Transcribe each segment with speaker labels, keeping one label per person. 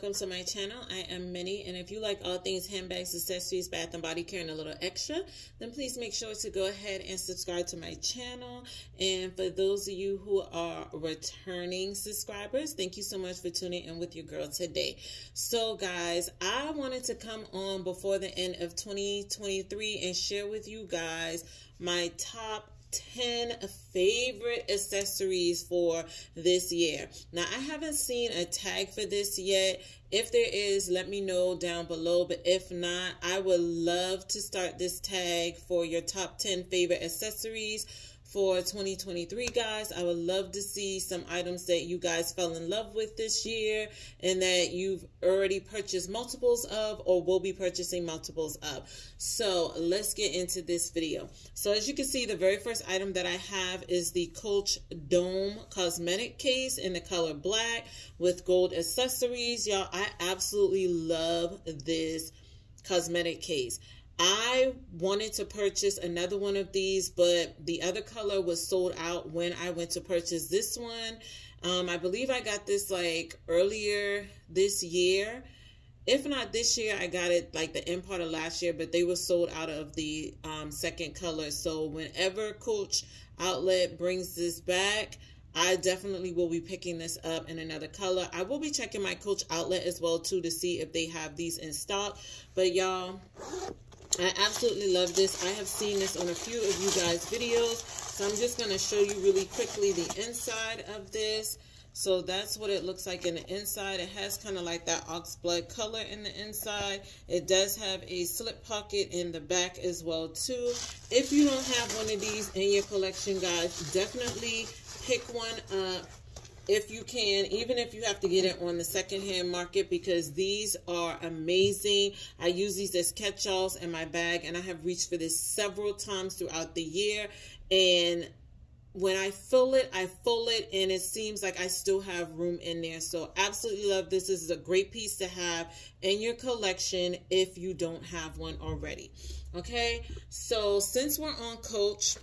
Speaker 1: welcome to my channel. I am Minnie, and if you like all things handbags, accessories, bath and body care, and a little extra, then please make sure to go ahead and subscribe to my channel. And for those of you who are returning subscribers, thank you so much for tuning in with your girl today. So, guys, I wanted to come on before the end of 2023 and share with you guys my top 10 favorite accessories for this year. Now, I haven't seen a tag for this yet. If there is, let me know down below. But if not, I would love to start this tag for your top 10 favorite accessories for 2023 guys. I would love to see some items that you guys fell in love with this year and that you've already purchased multiples of or will be purchasing multiples of. So let's get into this video. So as you can see the very first item that i have is the coach dome cosmetic case in the color black with gold accessories. Y'all i absolutely love this cosmetic case I wanted to purchase another one of these, but the other color was sold out when I went to purchase this one. Um, I believe I got this like earlier this year. If not this year, I got it like the end part of last year, but they were sold out of the um, second color. So whenever Coach Outlet brings this back, I definitely will be picking this up in another color. I will be checking my Coach Outlet as well too to see if they have these in stock. But y'all, I absolutely love this. I have seen this on a few of you guys' videos. So I'm just going to show you really quickly the inside of this. So that's what it looks like in the inside. It has kind of like that ox blood color in the inside. It does have a slip pocket in the back as well too. If you don't have one of these in your collection, guys, definitely pick one up if you can, even if you have to get it on the secondhand market, because these are amazing. I use these as catch-alls in my bag, and I have reached for this several times throughout the year. And when I fill it, I fill it, and it seems like I still have room in there. So absolutely love this. This is a great piece to have in your collection if you don't have one already. Okay, so since we're on Coach,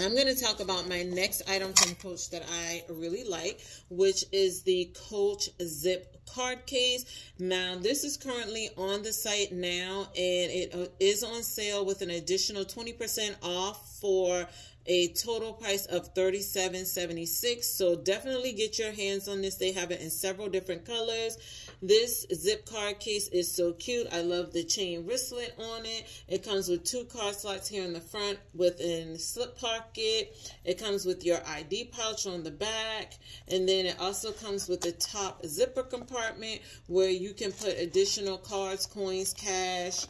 Speaker 1: I'm going to talk about my next item from Coach that I really like, which is the Coach Zip card case. Now, this is currently on the site now, and it uh, on sale with an additional 20% off for a total price of $37.76. So definitely get your hands on this. They have it in several different colors. This zip card case is so cute. I love the chain wristlet on it. It comes with two card slots here in the front with a slip pocket. It comes with your ID pouch on the back. And then it also comes with the top zipper compartment where you can put additional cards, coins, cash,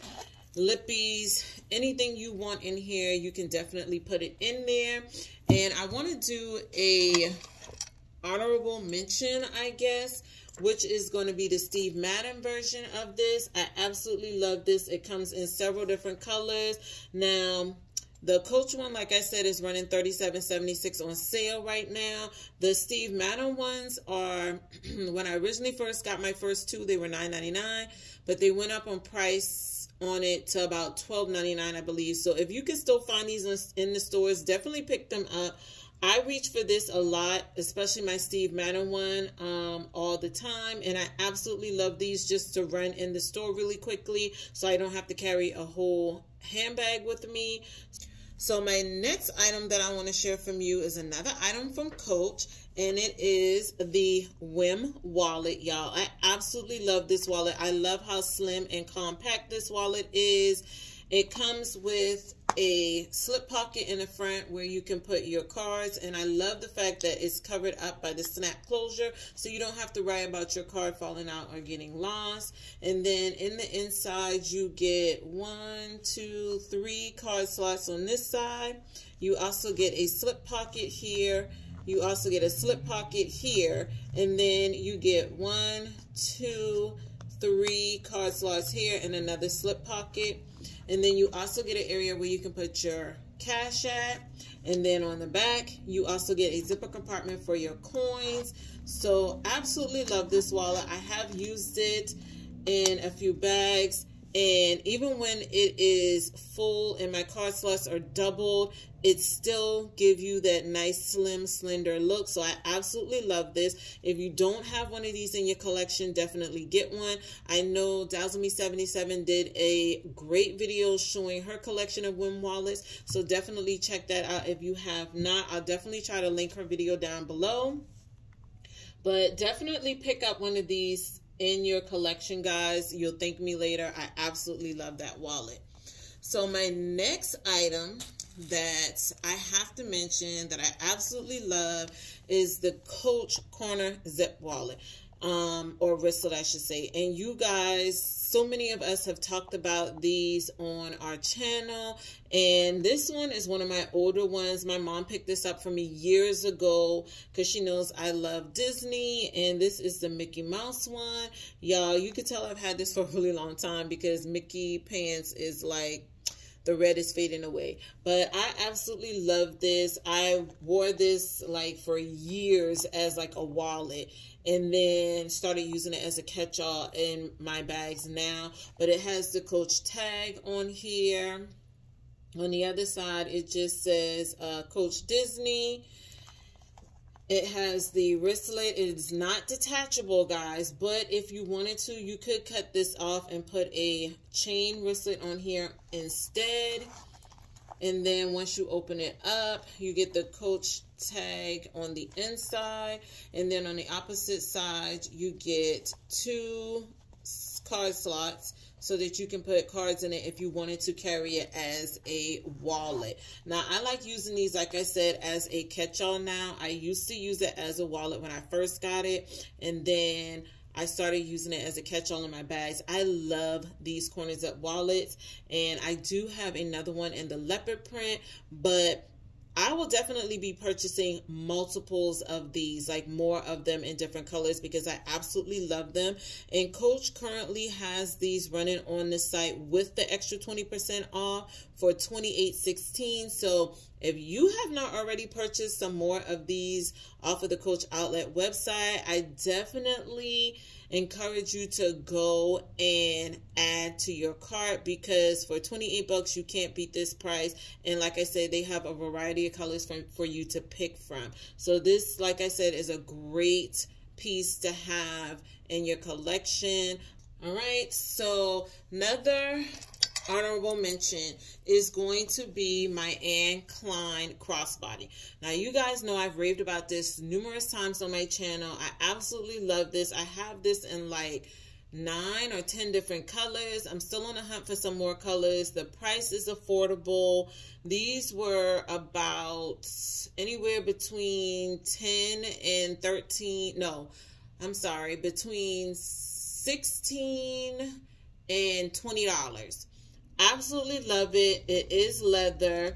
Speaker 1: lippies, anything you want in here, you can definitely put it in there. And I want to do a honorable mention, I guess, which is going to be the Steve Madden version of this. I absolutely love this. It comes in several different colors. Now, the Coach one, like I said, is running $37.76 on sale right now. The Steve Madden ones are, when I originally first got my first two, they were $9.99, but they went up on price on it to about $12.99, I believe. So if you can still find these in the stores, definitely pick them up. I reach for this a lot, especially my Steve Madden one, um, all the time. And I absolutely love these just to run in the store really quickly so I don't have to carry a whole handbag with me. So my next item that I want to share from you is another item from Coach, and it is the Wyn wallet, y'all. I absolutely love this wallet. I love how slim and compact this wallet is. It comes with a slip pocket in the front where you can put your cards and I love the fact that it's covered up by the snap closure so you don't have to worry about your card falling out or getting lost and then in the inside you get one two three card slots on this side you also get a slip pocket here you also get a slip pocket here and then you get one two three card slots here and another slip pocket and then you also get an area where you can put your cash at. And then on the back, you also get a zipper compartment for your coins. So absolutely love this wallet. I have used it in a few bags. And even when it is full and my card slots are doubled it still give you that nice slim slender look. So i absolutely love this. If you don't have one of these in your collection definitely get one. I know dazzle me 77 did a great video showing her collection of Wyn wallets. So definitely check that out if you have not. I'll definitely try to link her video down below. But definitely pick up one of these in your collection, guys. You'll thank me later. I absolutely love that wallet. So my next item that I have to mention that I absolutely love is the Coach Corner Zip Wallet um, or wristlet, I should say. And you guys, so many of us have talked about these on our channel. And this one is one of my older ones. My mom picked this up for me years ago because she knows I love Disney. And this is the Mickey Mouse one. Y'all, you can tell I've had this for a really long time because Mickey pants is like the red is fading away. But I absolutely love this. I wore this like for years as like a wallet and then started using it as a catch-all in my bags now. But it has the Coach tag on here. On the other side, it just says uh, Coach Disney. It has the wristlet. It is not detachable, guys, but if you wanted to, you could cut this off and put a chain wristlet on here instead. And then once you open it up, you get the Coach tag on the inside. And then on the opposite side, you get two card slots so that you can put cards in it if you wanted to carry it as a wallet. Now, I like using these, like I said, as a catch-all now. I used to use it as a wallet when I first got it, and then I started using it as a catch-all in my bags. I love these corner zip wallets, and I do have another one in the leopard print, but I will definitely be purchasing multiples of these, like more of them in different colors because I absolutely love them. And Coach currently has these running on the site with the extra 20% off for 28.16. So if you have not already purchased some more of these off of the Coach Outlet website, I definitely encourage you to go and add to your cart because for 28 bucks you can't beat this price. And like I said they have a variety of colors for, for you to pick from. So this like I said is a great piece to have in your collection. All right so another honorable mention is going to be my Anne Klein crossbody. Now, you guys know I've raved about this numerous times on my channel. I absolutely love this. I have this in like nine or ten different colors. I'm still on the hunt for some more colors. The price is affordable. These were about anywhere between 10 and 13. No, I'm sorry, between 16 and $20. Absolutely love it. It is leather.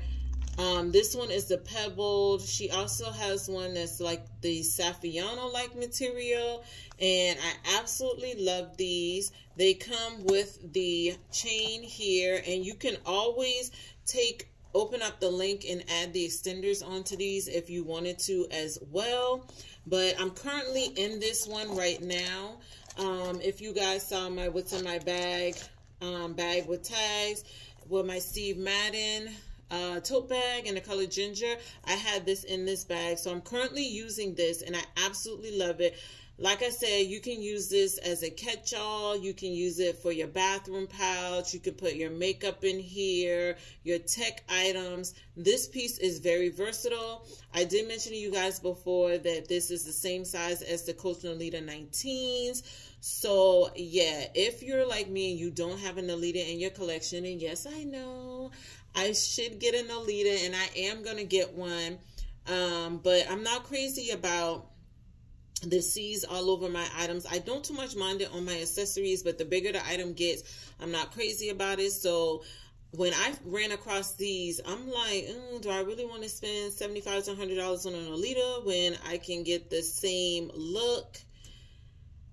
Speaker 1: Um, this one is the pebbled. She also has one that's like the Saffiano-like material. And I absolutely love these. They come with the chain here. And you can always take, open up the link and add the extenders onto these if you wanted to as well. But I'm currently in this one right now. Um, if you guys saw my what's in my bag um, bag with tags with my Steve Madden uh, tote bag in the color ginger. I had this in this bag. So I'm currently using this and I absolutely love it. Like I said, you can use this as a catch-all. You can use it for your bathroom pouch. You can put your makeup in here, your tech items. This piece is very versatile. I did mention to you guys before that this is the same size as the Coach Nolita 19s. So yeah, if you're like me and you don't have an Nolita in your collection, and yes, I know I should get an Nolita and I am going to get one. Um, but I'm not crazy about the C's all over my items. I don't too much mind it on my accessories, but the bigger the item gets, I'm not crazy about it. So when I ran across these, I'm like, mm, do I really want to spend 75 to $100 on an Nolita when I can get the same look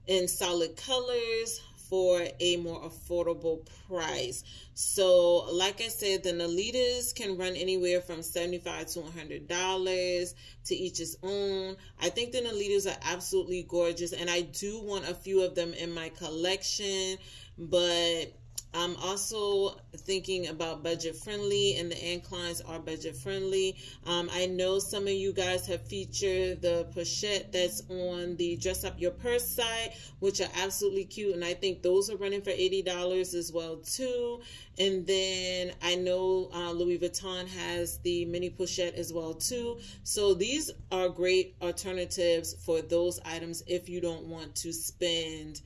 Speaker 1: in solid colors for a more affordable price. So, like I said, the Nolitas can run anywhere from 75 to $100 to each its own. I think the Nolitas are absolutely gorgeous, and I do want a few of them in my collection, but I'm also thinking about budget friendly, and the Anne are budget friendly. Um, I know some of you guys have featured the pochette that's on the Dress Up Your Purse site, which are absolutely cute, and I think those are running for $80 as well too. And then I know uh, Louis Vuitton has the mini pochette as well too. So these are great alternatives for those items if you don't want to spend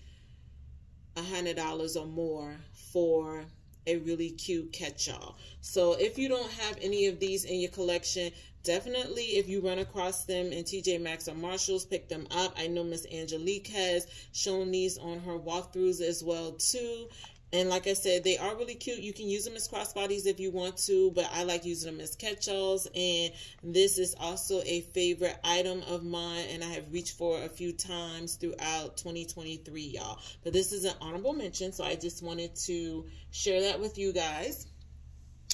Speaker 1: $100 or more for a really cute catch-all. So if you don't have any of these in your collection, definitely if you run across them in TJ Maxx or Marshalls, pick them up. I know Miss Angelique has shown these on her walkthroughs as well too. And like I said, they are really cute. You can use them as crossbodies if you want to, but I like using them as catch-alls. And this is also a favorite item of mine, and I have reached for a few times throughout 2023, y'all. But this is an honorable mention, so I just wanted to share that with you guys.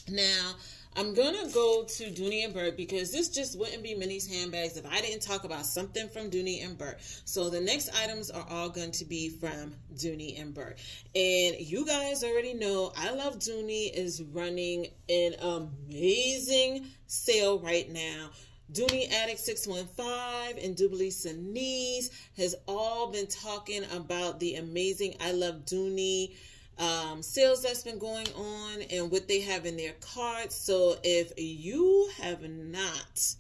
Speaker 1: Now, I'm gonna go to Dooney and Bourke because this just wouldn't be Minnie's handbags if I didn't talk about something from Dooney and Bourke. So the next items are all going to be from Dooney and Bourke. And you guys already know I Love Dooney is running an amazing sale right now. Dooney Addict 615 and Dubley Sanise has all been talking about the amazing I Love Dooney um, sales that's been going on and what they have in their carts. So if you have not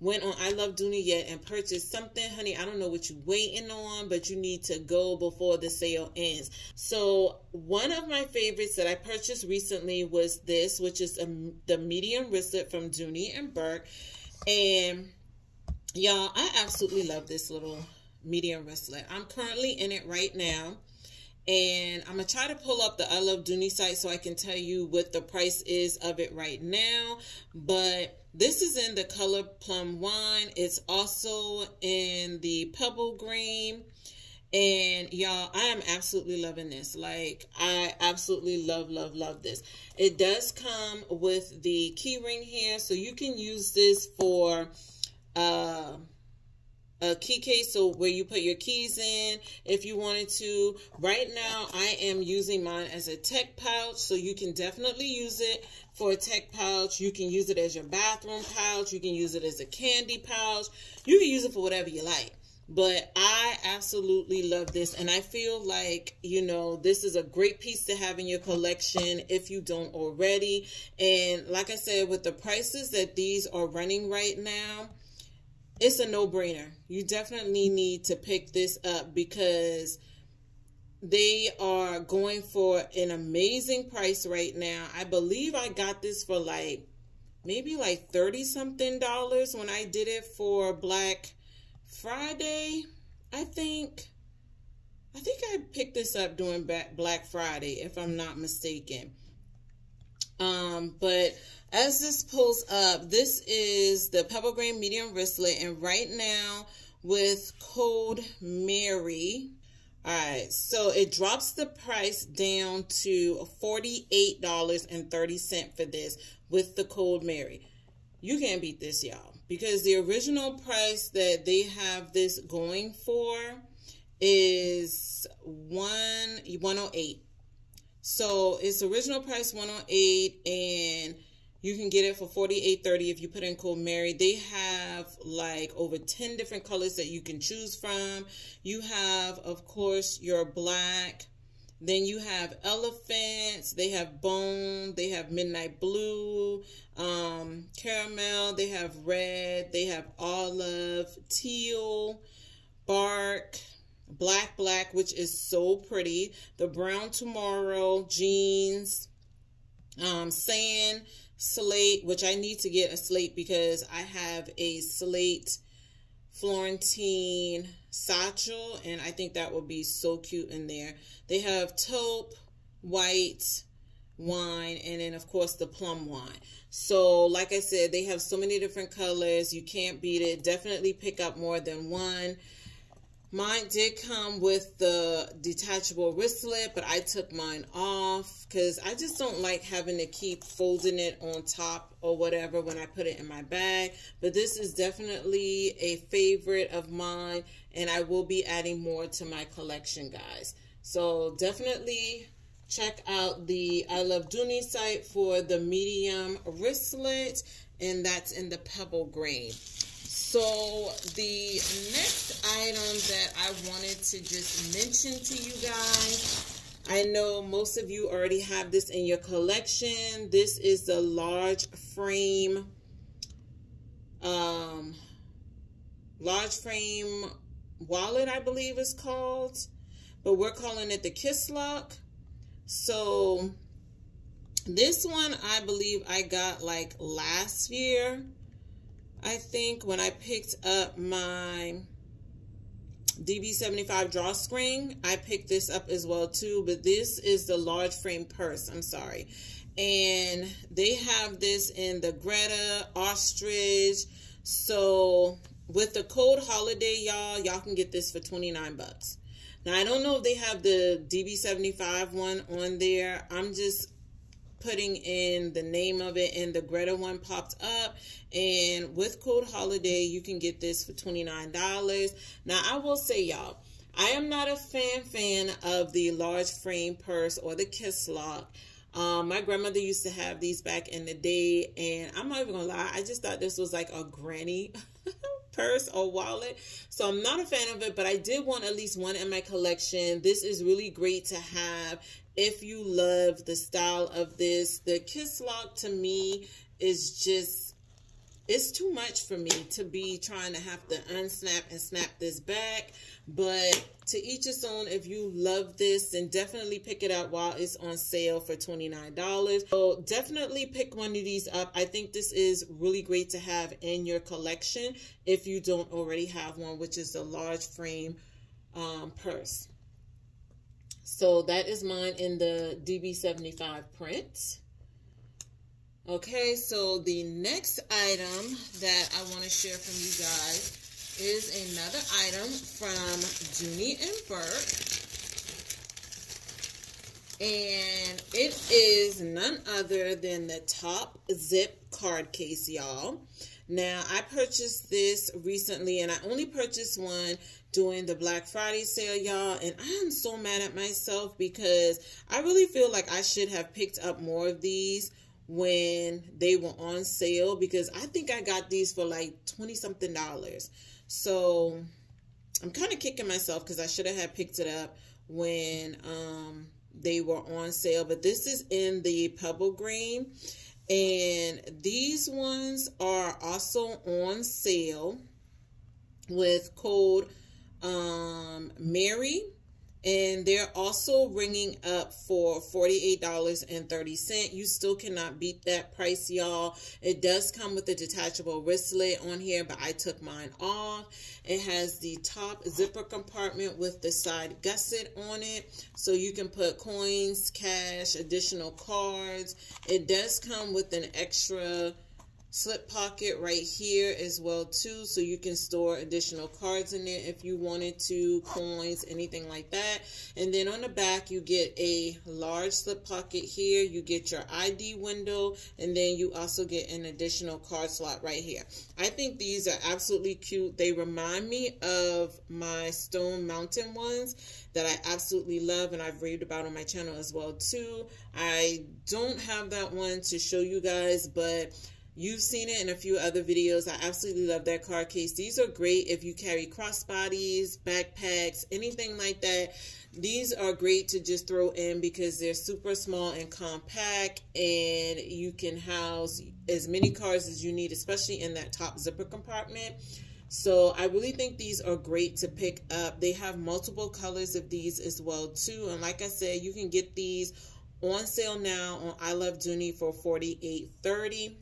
Speaker 1: went on I Love Dooney yet and purchased something, honey, I don't know what you're waiting on, but you need to go before the sale ends. So one of my favorites that I purchased recently was this, which is a, the medium wristlet from Dooney and Bourke. And y'all, I absolutely love this little medium wristlet. I'm currently in it right now and I'm gonna try to pull up the I Love Dooney site so I can tell you what the price is of it right now. But this is in the color plum wine. It's also in the pebble grain. And y'all, I am absolutely loving this. Like, I absolutely love, love, love this. It does come with the key ring here. So you can use this for uh a key case so where you put your keys in if you wanted to. Right now i am using mine as a tech pouch so you can definitely use it for a tech pouch. You can use it as your bathroom pouch. You can use it as a candy pouch. You can use it for whatever you like. But I absolutely love this and I feel like you know this is a great piece to have in your collection if you don't already. And like I said with the prices that these are running right now it's a no-brainer. You definitely need to pick this up because they are going for an amazing price right now. I believe I got this for like maybe like 30 something dollars when I did it for Black Friday, I think. I think I picked this up during Black Friday, if I'm not mistaken. Um, but as this pulls up, this is the Pebble Grain medium wristlet. And right now with code Mary, all right, so it drops the price down to $48.30 for this with the code Mary. You can't beat this, y'all, because the original price that they have this going for is one 108 so it's original price 108 and you can get it for 48.30 if you put in code Mary. They have like over 10 different colors that you can choose from. You have, of course, your black. Then you have elephants. They have bone. They have midnight blue, um, caramel. They have red. They have olive, teal, bark, black black which is so pretty the brown tomorrow jeans um sand slate which i need to get a slate because i have a slate florentine satchel and i think that would be so cute in there. They have taupe white wine and then of course the plum wine. So like i said they have so many different colors. You can't beat it. Definitely pick up more than one Mine did come with the detachable wristlet, but I took mine off because I just don't like having to keep folding it on top or whatever when I put it in my bag. But this is definitely a favorite of mine, and I will be adding more to my collection, guys. So definitely check out the I Love Dooney site for the medium wristlet, and that's in the pebble grain. So the next item that I wanted to just mention to you guys, I know most of you already have this in your collection. This is the large frame, um, large frame wallet, I believe is called, but we're calling it the Kiss Lock. So this one, I believe I got like last year. I think when I picked up my DB75 drawstring, I picked this up as well too, but this is the large frame purse. I'm sorry. And they have this in the Greta, Ostrich. So with the code holiday, y'all, y'all can get this for 29 bucks. Now, I don't know if they have the DB75 one on there. I'm just putting in the name of it and the Greta one popped up and with code holiday you can get this for $29 now I will say y'all I am not a fan fan of the large frame purse or the kiss lock um, my grandmother used to have these back in the day and I'm not even gonna lie I just thought this was like a granny purse or wallet. So I'm not a fan of it, but I did want at least one in my collection. This is really great to have if you love the style of this. The Kiss Lock to me is just, it's too much for me to be trying to have to unsnap and snap this back. But to each its own, if you love this, then definitely pick it up while it's on sale for $29. So definitely pick one of these up. I think this is really great to have in your collection if you don't already have one, which is the large frame um, purse. So that is mine in the DB75 print. Okay, so the next item that I want to share from you guys is another item from Dooney and Bourke. And it is none other than the top zip card case, y'all. Now, I purchased this recently, and I only purchased one during the Black Friday sale, y'all. And I am so mad at myself because I really feel like I should have picked up more of these when they were on sale because I think I got these for like 20 something dollars. So I'm kind of kicking myself because I should have picked it up when um, they were on sale. But this is in the Pebble Grain. And these ones are also on sale with code um, Mary and they're also ringing up for $48.30. You still cannot beat that price, y'all. It does come with a detachable wristlet on here, but I took mine off. It has the top zipper compartment with the side gusset on it. So you can put coins, cash, additional cards. It does come with an extra slip pocket right here as well too so you can store additional cards in there if you wanted to coins anything like that. And then on the back you get a large slip pocket here. You get your id window and then you also get an additional card slot right here. I think these are absolutely cute. They remind me of my stone mountain ones that I absolutely love and I've raved about on my channel as well too. I don't have that one to show you guys, but You've seen it in a few other videos. I absolutely love that card case. These are great if you carry crossbodies, backpacks, anything like that. These are great to just throw in because they're super small and compact and you can house as many cards as you need, especially in that top zipper compartment. So I really think these are great to pick up. They have multiple colors of these as well too. And like I said, you can get these on sale now on I Love Dooney for $48.30.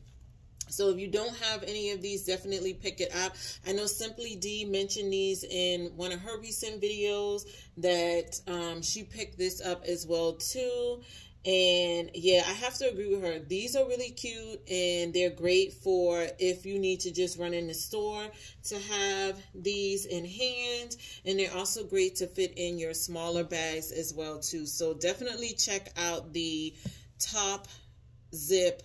Speaker 1: So if you don't have any of these, definitely pick it up. I know Simply Dee mentioned these in one of her recent videos that um, she picked this up as well too. And yeah, I have to agree with her. These are really cute and they're great for if you need to just run in the store to have these in hand. And they're also great to fit in your smaller bags as well too. So definitely check out the top zip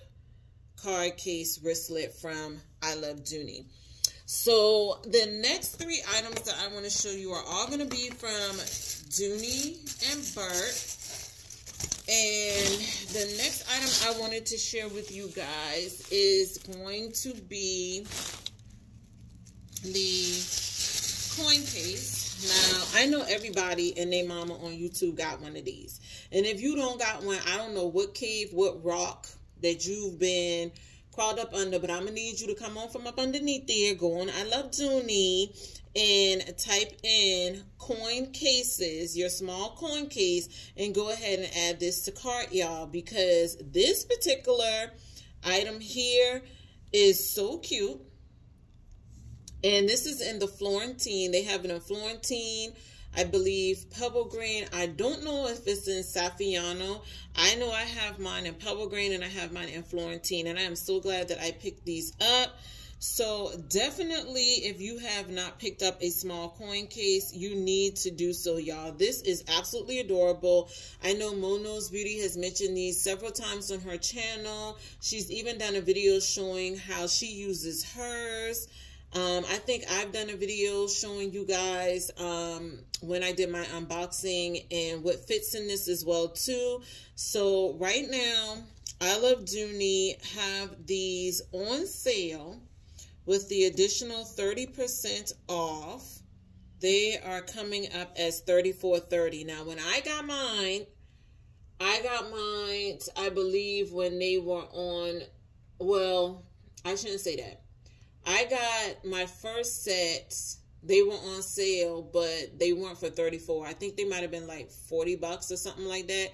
Speaker 1: card case wristlet from I Love Dooney. So the next three items that I want to show you are all going to be from Dooney and Bourke. And the next item I wanted to share with you guys is going to be the coin case. Now, I know everybody and their mama on YouTube got one of these. And if you don't got one, I don't know what cave, what rock that you've been crawled up under, but I'm to need you to come on from up underneath there, go on I Love Dooney, and type in coin cases, your small coin case, and go ahead and add this to cart, y'all, because this particular item here is so cute. And this is in the Florentine. They have it in Florentine, I believe Pebble Grain. I don't know if it's in Saffiano. I know I have mine in Pebble Grain and I have mine in Florentine. And I am so glad that I picked these up. So definitely, if you have not picked up a small coin case, you need to do so, y'all. This is absolutely adorable. I know Mo Knows Beauty has mentioned these several times on her channel. She's even done a video showing how she uses hers. Um, I think I've done a video showing you guys um, when I did my unboxing and what fits in this as well too. So right now, I Love Dooney have these on sale with the additional 30% off. They are coming up as 34.30. Now, when I got mine, I got mine, I believe, when they were on, well, I shouldn't say that. I got my first sets. They were on sale, but they weren't for 34. I think they might have been like 40 bucks or something like that.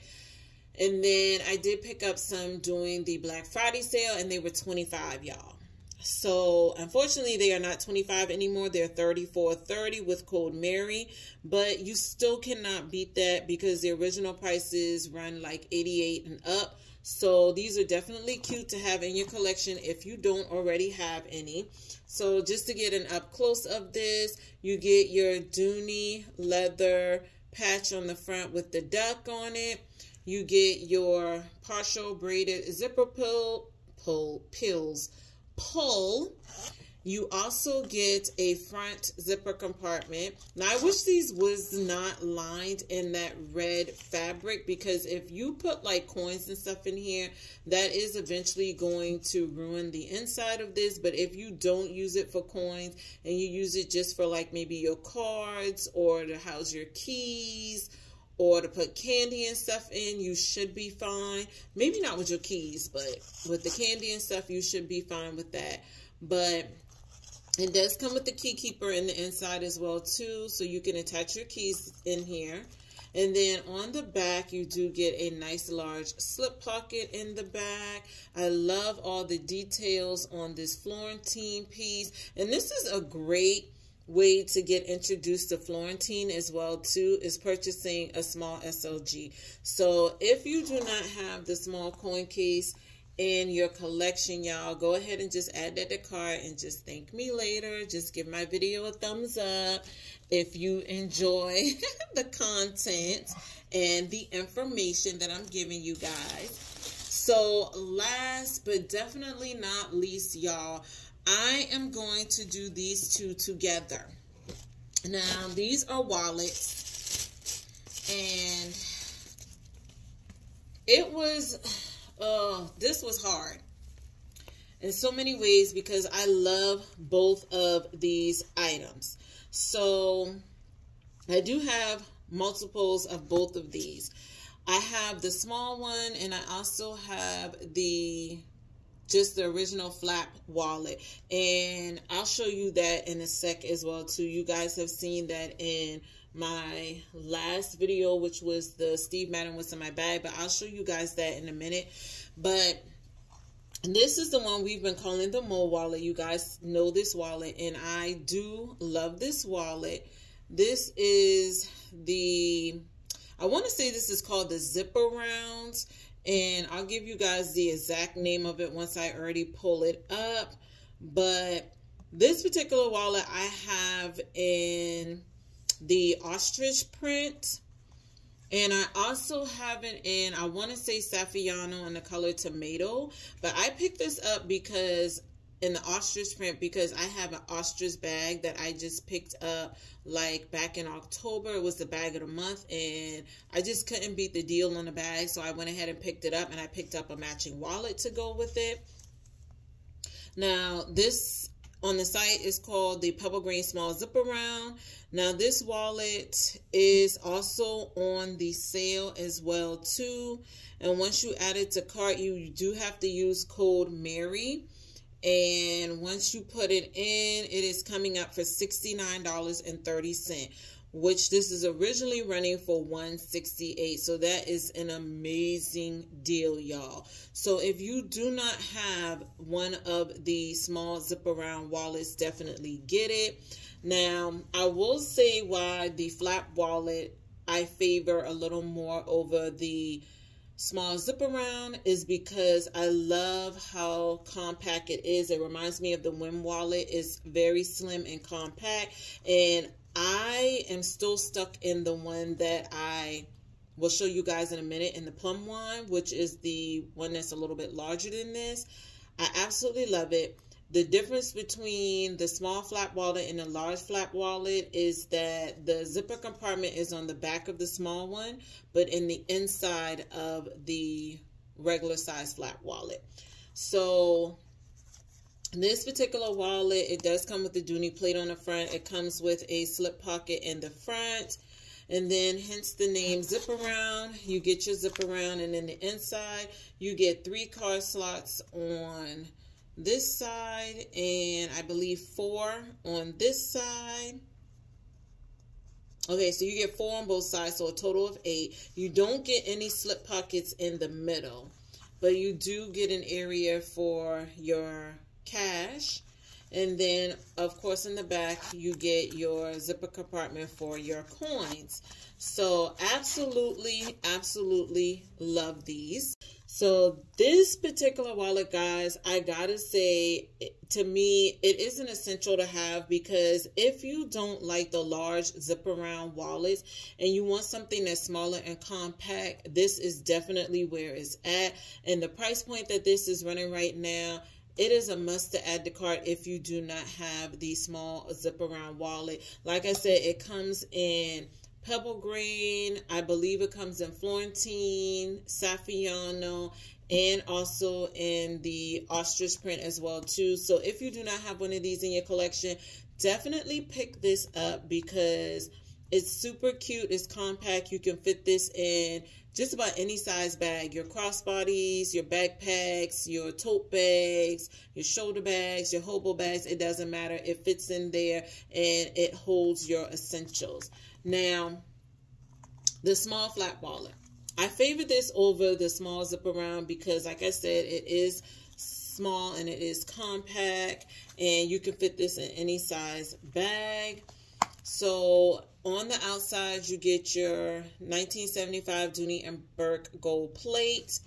Speaker 1: And then I did pick up some during the Black Friday sale and they were 25, y'all. So unfortunately, they are not 25 anymore. They're 34.30 with code Mary, but you still cannot beat that because the original prices run like 88 and up. So these are definitely cute to have in your collection if you don't already have any. So just to get an up close of this, you get your Dooney leather patch on the front with the duck on it. You get your partial braided zipper pull, pull pills pull, you also get a front zipper compartment. Now, I wish these was not lined in that red fabric because if you put like coins and stuff in here, that is eventually going to ruin the inside of this. But if you don't use it for coins and you use it just for like maybe your cards or to house your keys or to put candy and stuff in, you should be fine. Maybe not with your keys, but with the candy and stuff, you should be fine with that. But it does come with the key keeper in the inside as well too, so you can attach your keys in here. And then on the back, you do get a nice large slip pocket in the back. I love all the details on this Florentine piece. And this is a great way to get introduced to Florentine as well too is purchasing a small SLG. So if you do not have the small coin case in your collection, y'all, go ahead and just add that to cart and just thank me later. Just give my video a thumbs up if you enjoy the content and the information that I'm giving you guys. So last but definitely not least, y'all, I am going to do these two together. Now, these are wallets. And it was, oh, this was hard in so many ways because I love both of these items. So, I do have multiples of both of these. I have the small one and I also have the just the original flap wallet and I'll show you that in a sec as well too you guys have seen that in my last video which was the Steve Madden what's in my bag but I'll show you guys that in a minute. But this is the one we've been calling the Mo wallet. You guys know this wallet and I do love this wallet. This is the I want to say this is called the zipper rounds and I'll give you guys the exact name of it once I already pull it up. But this particular wallet I have in the ostrich print. And I also have it in, I want to say Saffiano in the color tomato. But I picked this up because in the ostrich print because I have an ostrich bag that I just picked up like back in October. It was the bag of the month and I just couldn't beat the deal on the bag. So I went ahead and picked it up and I picked up a matching wallet to go with it. Now this on the site is called the Pebble Grain Small Zip Around. Now this wallet is also on the sale as well too. And once you add it to cart, you do have to use code Mary and once you put it in, it is coming up for $69.30, which this is originally running for 168 So that is an amazing deal, y'all. So if you do not have one of the small zip around wallets, definitely get it. Now, I will say why the flap wallet I favor a little more over the small zip around is because I love how compact it is. It reminds me of the Wyn wallet. It's very slim and compact. And I am still stuck in the one that I will show you guys in a minute in the plum one, which is the one that's a little bit larger than this. I absolutely love it. The difference between the small flap wallet and the large flap wallet is that the zipper compartment is on the back of the small one, but in the inside of the regular size flap wallet. So this particular wallet, it does come with the Dooney plate on the front. It comes with a slip pocket in the front. And then hence the name zip around. You get your zip around and then the inside, you get three card slots on this side and I believe four on this side. Okay, so you get four on both sides, so a total of eight. You don't get any slip pockets in the middle, but you do get an area for your cash. And then, of course, in the back, you get your zipper compartment for your coins. So absolutely, absolutely love these. So this particular wallet, guys, I gotta say, to me, it isn't essential to have because if you don't like the large zip around wallets and you want something that's smaller and compact, this is definitely where it's at. And the price point that this is running right now, it is a must to add to cart if you do not have the small zip around wallet. Like I said, it comes in Pebble Grain. I believe it comes in Florentine, Saffiano, and also in the ostrich print as well too. So if you do not have one of these in your collection, definitely pick this up because it's super cute. It's compact. You can fit this in just about any size bag. Your crossbodies, your backpacks, your tote bags, your shoulder bags, your hobo bags. It doesn't matter. It fits in there and it holds your essentials. Now, the small flat wallet. I favor this over the small zip around because, like I said, it is small and it is compact and you can fit this in any size bag. So on the outside, you get your 1975 Dooney and Bourke gold plate.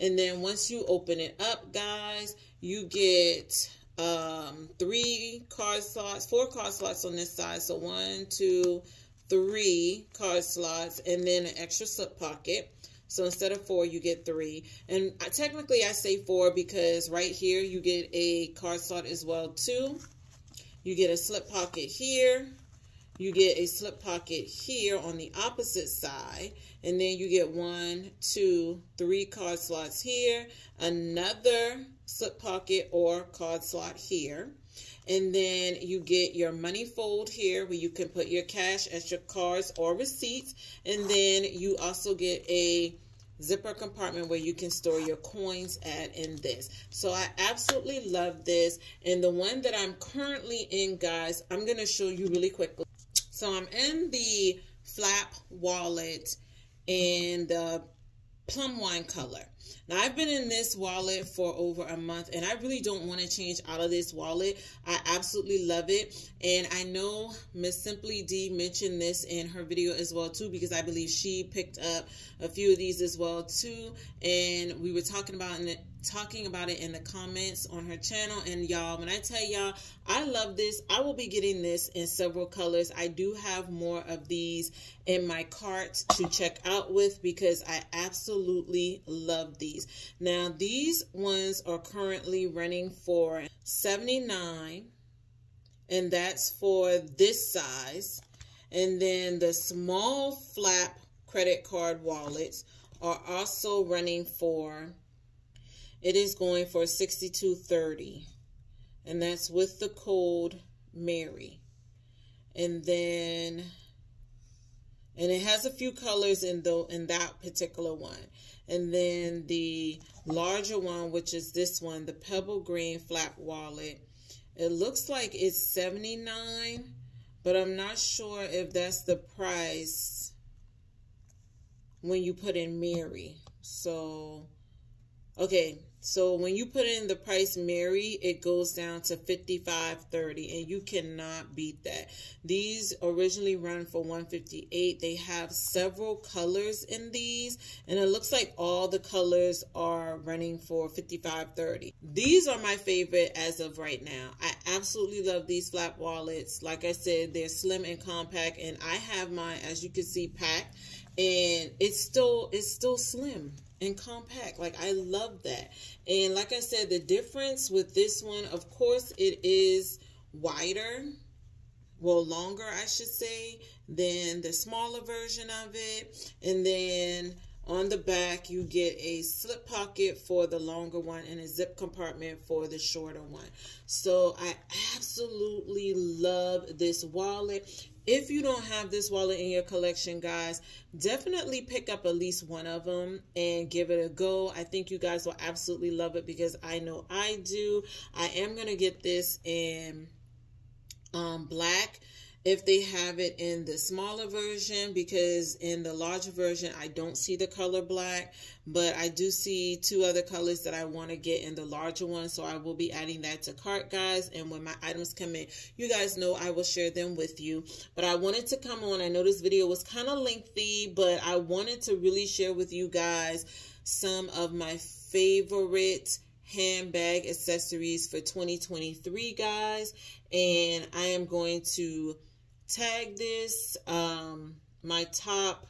Speaker 1: And then once you open it up, guys, you get um, three card slots, four card slots on this side. So one, two, three card slots and then an extra slip pocket. So instead of four, you get three. And technically I say four because right here you get a card slot as well too. You get a slip pocket here. You get a slip pocket here on the opposite side. And then you get one, two, three card slots here. Another slip pocket or card slot here. And then you get your money fold here where you can put your cash, extra cards, or receipts. And then you also get a zipper compartment where you can store your coins at in this. So I absolutely love this. And the one that I'm currently in, guys, I'm going to show you really quickly. So I'm in the flap wallet in the plum wine color. Now, I've been in this wallet for over a month and I really don't want to change out of this wallet. I absolutely love it. And I know Miss Simply Dee mentioned this in her video as well too because I believe she picked up a few of these as well too. And we were talking about it talking about it in the comments on her channel. And y'all, when I tell y'all, I love this. I will be getting this in several colors. I do have more of these in my cart to check out with because I absolutely love these. Now, these ones are currently running for 79 and that's for this size. And then the small flap credit card wallets are also running for it is going for 6230 and that's with the code Mary. And then and it has a few colors in the in that particular one. And then the larger one, which is this one, the Pebble Grain flap wallet, it looks like it's 79 but I'm not sure if that's the price when you put in Mary. So, okay, so when you put in the price Mary, it goes down to fifty five thirty, and you cannot beat that. These originally run for 158. They have several colors in these, and it looks like all the colors are running for 55.30. These are my favorite as of right now. I absolutely love these flap wallets. Like I said, they're slim and compact, and I have mine, as you can see, packed, and it's still it's still slim and compact. Like I love that. And like I said, the difference with this one, of course, it is wider, well, longer, I should say, than the smaller version of it. And then on the back, you get a slip pocket for the longer one and a zip compartment for the shorter one. So I absolutely love this wallet. If you don't have this wallet in your collection, guys, definitely pick up at least one of them and give it a go. I think you guys will absolutely love it because I know I do. I am going to get this in um, black if they have it in the smaller version because in the larger version I don't see the color black but I do see two other colors that I want to get in the larger one. So I will be adding that to cart guys. And when my items come in you guys know I will share them with you. But I wanted to come on. I know this video was kind of lengthy but I wanted to really share with you guys some of my favorite handbag accessories for 2023 guys. And I am going to tag this um, my top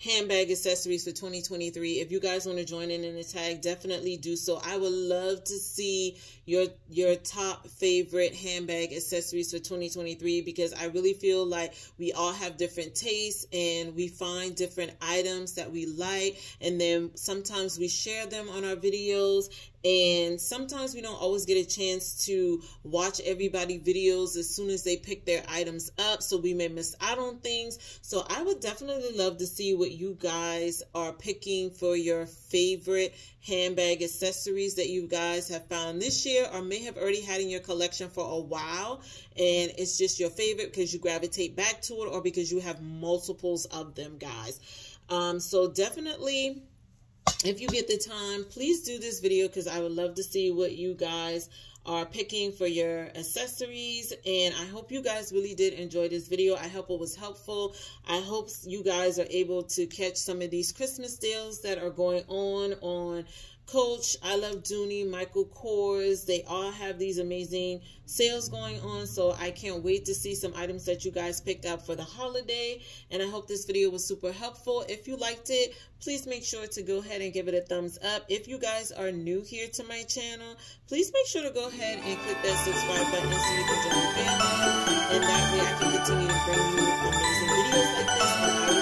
Speaker 1: handbag accessories for 2023 if you guys want to join in in the tag definitely do so. I would love to see your your top favorite handbag accessories for 2023 because i really feel like we all have different tastes and we find different items that we like and then sometimes we share them on our videos and sometimes we don't always get a chance to watch everybody videos as soon as they pick their items up so we may miss out on things. So i would definitely love to see what you guys are picking for your favorite handbag accessories that you guys have found this year or may have already had in your collection for a while. And it's just your favorite because you gravitate back to it or because you have multiples of them guys. Um, so definitely if you get the time, please do this video because I would love to see what you guys are picking for your accessories and I hope you guys really did enjoy this video. I hope it was helpful. I hope you guys are able to catch some of these Christmas deals that are going on on Coach, I Love Dooney, Michael Kors. They all have these amazing sales going on. So I can't wait to see some items that you guys picked up for the holiday. And I hope this video was super helpful. If you liked it, please make sure to go ahead and give it a thumbs up. If you guys are new here to my channel, please make sure to go ahead and click that subscribe button so you can join the family. And that way I can continue to bring you amazing videos like this.